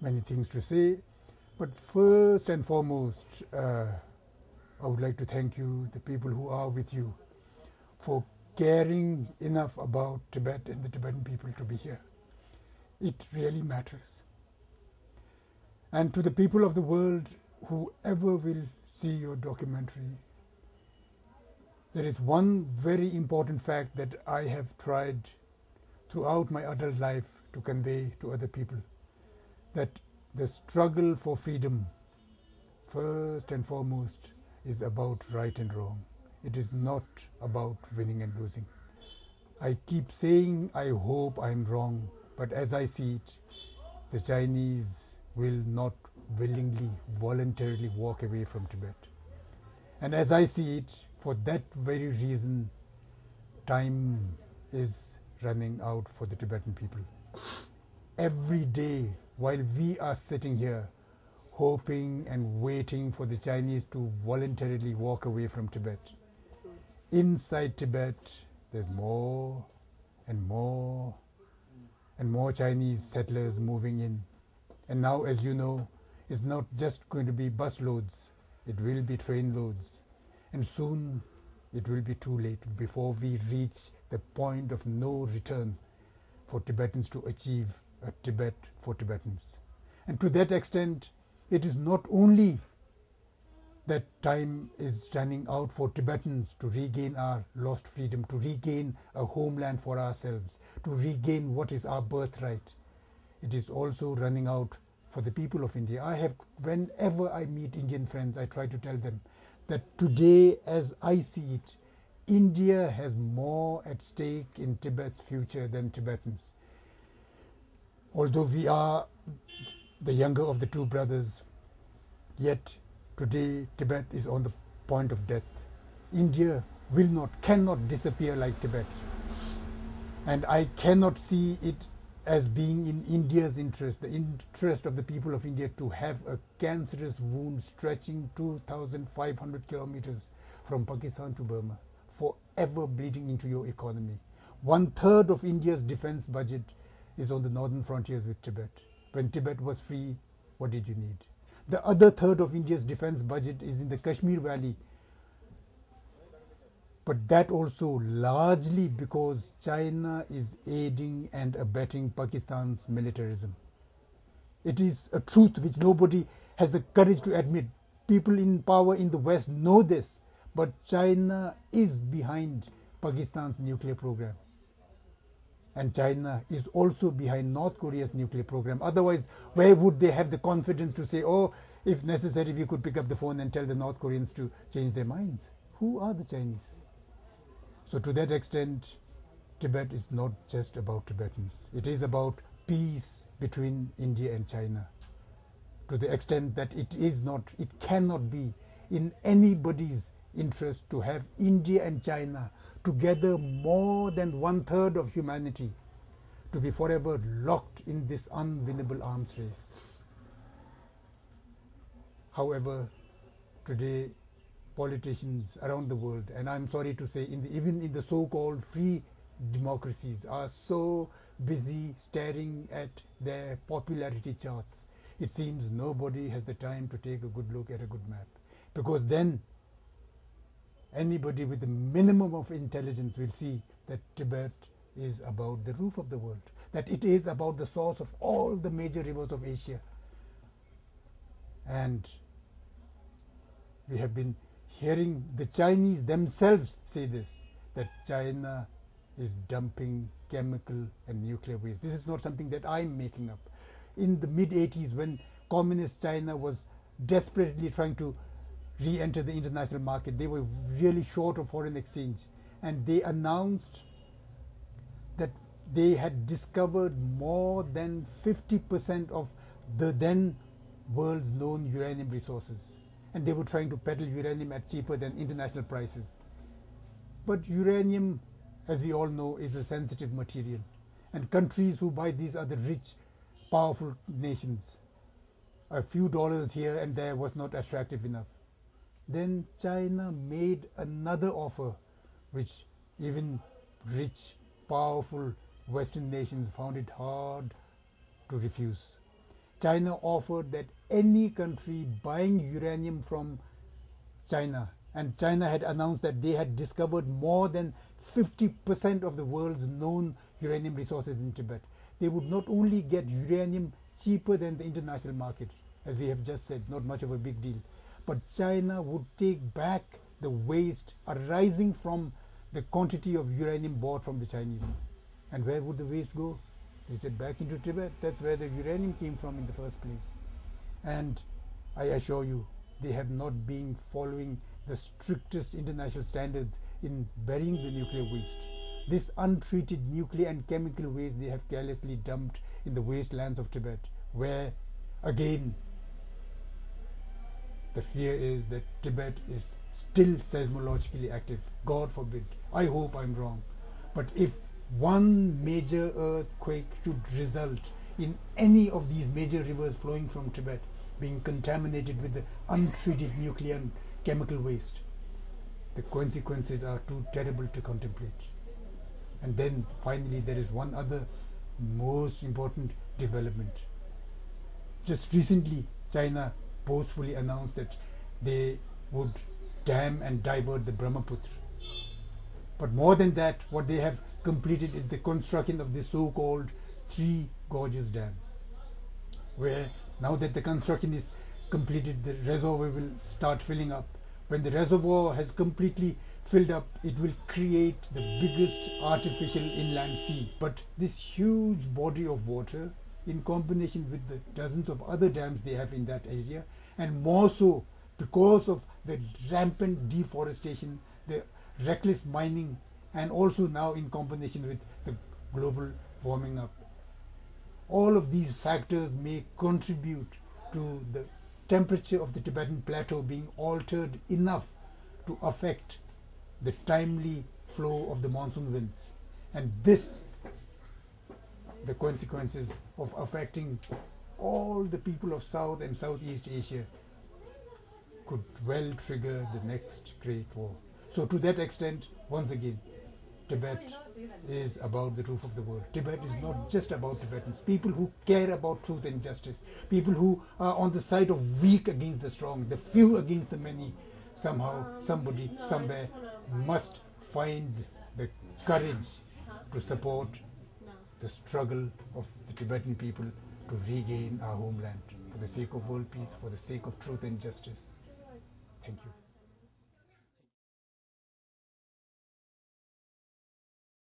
many things to say, but first and foremost, uh, I would like to thank you, the people who are with you, for caring enough about Tibet and the Tibetan people to be here. It really matters. And to the people of the world, whoever will see your documentary, there is one very important fact that I have tried throughout my adult life to convey to other people that the struggle for freedom, first and foremost, is about right and wrong. It is not about winning and losing. I keep saying I hope I'm wrong, but as I see it, the Chinese will not willingly, voluntarily walk away from Tibet. And as I see it, for that very reason, time is running out for the Tibetan people. Every day, while we are sitting here, hoping and waiting for the Chinese to voluntarily walk away from Tibet, inside Tibet, there's more and more and more Chinese settlers moving in. And now, as you know, it's not just going to be bus loads, it will be train loads. And soon it will be too late before we reach the point of no return for Tibetans to achieve Tibet for Tibetans. And to that extent, it is not only that time is running out for Tibetans to regain our lost freedom, to regain a homeland for ourselves, to regain what is our birthright. It is also running out for the people of India. I have, whenever I meet Indian friends, I try to tell them that today, as I see it, India has more at stake in Tibet's future than Tibetans. Although we are the younger of the two brothers, yet today Tibet is on the point of death. India will not, cannot disappear like Tibet. And I cannot see it as being in India's interest, the interest of the people of India to have a cancerous wound stretching 2,500 kilometers from Pakistan to Burma, forever bleeding into your economy. One third of India's defense budget is on the northern frontiers with Tibet. When Tibet was free, what did you need? The other third of India's defense budget is in the Kashmir Valley. But that also largely because China is aiding and abetting Pakistan's militarism. It is a truth which nobody has the courage to admit. People in power in the West know this, but China is behind Pakistan's nuclear program and China is also behind North Korea's nuclear program. Otherwise, where would they have the confidence to say, oh, if necessary, we could pick up the phone and tell the North Koreans to change their minds? Who are the Chinese? So, to that extent, Tibet is not just about Tibetans, it is about peace between India and China. To the extent that it is not, it cannot be in anybody's interest to have India and China together more than one third of humanity to be forever locked in this unwinnable arms race. However, today politicians around the world, and I'm sorry to say, in the, even in the so-called free democracies, are so busy staring at their popularity charts. It seems nobody has the time to take a good look at a good map, because then anybody with the minimum of intelligence will see that Tibet is about the roof of the world, that it is about the source of all the major rivers of Asia. And we have been hearing the Chinese themselves say this that China is dumping chemical and nuclear waste. This is not something that I'm making up. In the mid 80s, when communist China was desperately trying to re-enter the international market. They were really short of foreign exchange, and they announced that they had discovered more than 50% of the then world's known uranium resources, and they were trying to peddle uranium at cheaper than international prices. But uranium, as we all know, is a sensitive material, and countries who buy these are the rich, powerful nations. A few dollars here and there was not attractive enough. Then China made another offer, which even rich, powerful Western nations found it hard to refuse. China offered that any country buying uranium from China, and China had announced that they had discovered more than 50% of the world's known uranium resources in Tibet. They would not only get uranium cheaper than the international market, as we have just said, not much of a big deal, but China would take back the waste arising from the quantity of uranium bought from the Chinese. And where would the waste go? They said back into Tibet. That's where the uranium came from in the first place. And I assure you, they have not been following the strictest international standards in burying the nuclear waste. This untreated nuclear and chemical waste they have carelessly dumped in the wastelands of Tibet, where again the fear is that Tibet is still seismologically active. God forbid. I hope I'm wrong. But if one major earthquake should result in any of these major rivers flowing from Tibet being contaminated with the untreated nuclear and chemical waste, the consequences are too terrible to contemplate. And then finally, there is one other most important development. Just recently, China boastfully announced that they would dam and divert the Brahmaputra. But more than that, what they have completed is the construction of the so-called Three Gorges Dam, where now that the construction is completed, the reservoir will start filling up. When the reservoir has completely filled up, it will create the biggest artificial inland sea. But this huge body of water, in combination with the dozens of other dams they have in that area, and more so because of the rampant deforestation, the reckless mining, and also now in combination with the global warming up. All of these factors may contribute to the temperature of the Tibetan plateau being altered enough to affect the timely flow of the monsoon winds. And this, the consequences of affecting all the people of South and Southeast Asia could well trigger the next Great War. So, to that extent, once again, Tibet is about the truth of the world. Tibet is not just about Tibetans. People who care about truth and justice, people who are on the side of weak against the strong, the few against the many, somehow, somebody, somewhere must find the courage to support the struggle of the Tibetan people to regain our homeland for the sake of world peace, for the sake of truth and justice. Thank you.